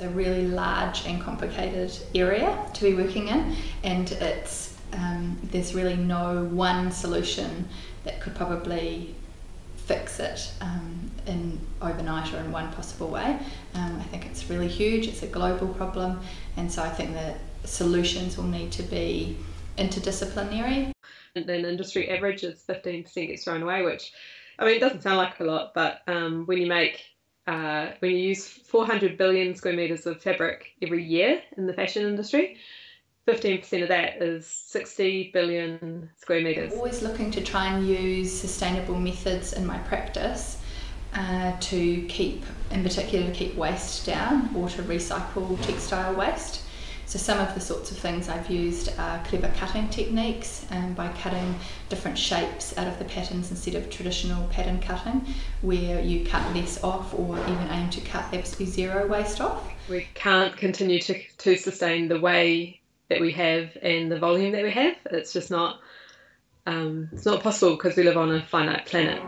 a really large and complicated area to be working in, and it's um, there's really no one solution that could probably fix it um, in overnight or in one possible way. Um, I think it's really huge. It's a global problem, and so I think that solutions will need to be interdisciplinary. And then industry average is 15% gets thrown away, which I mean it doesn't sound like a lot, but um, when you make uh, you use 400 billion square meters of fabric every year in the fashion industry, 15% of that is 60 billion square metres. Always looking to try and use sustainable methods in my practice uh, to keep, in particular, keep waste down or to recycle textile waste. So some of the sorts of things I've used are clever cutting techniques um, by cutting different shapes out of the patterns instead of traditional pattern cutting where you cut less off or even aim to cut absolutely zero waste off. We can't continue to, to sustain the way that we have and the volume that we have. It's just not um, it's not possible because we live on a finite planet.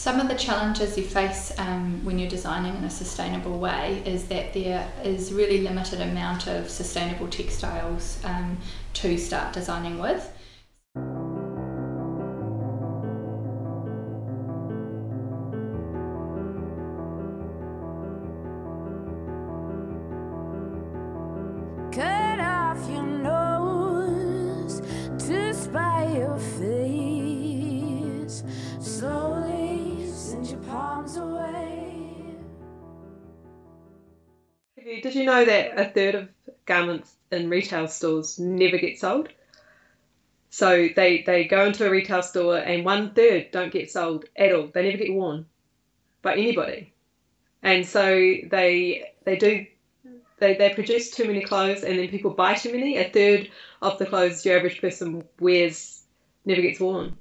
Some of the challenges you face um, when you're designing in a sustainable way is that there is really limited amount of sustainable textiles um, to start designing with. Did you know that a third of garments in retail stores never get sold? So they, they go into a retail store and one third don't get sold at all. They never get worn by anybody. And so they they do they, they produce too many clothes and then people buy too many. A third of the clothes your average person wears never gets worn.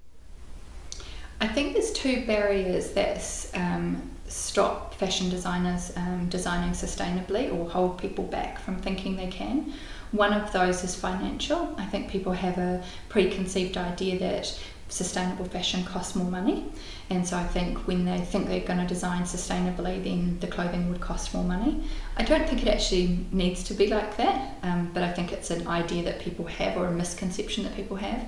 I think there's two barriers that um, stop fashion designers um, designing sustainably or hold people back from thinking they can. One of those is financial. I think people have a preconceived idea that sustainable fashion costs more money, and so I think when they think they're going to design sustainably, then the clothing would cost more money. I don't think it actually needs to be like that, um, but I think it's an idea that people have or a misconception that people have.